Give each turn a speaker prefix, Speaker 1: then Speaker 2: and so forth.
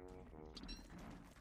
Speaker 1: Mm-hmm.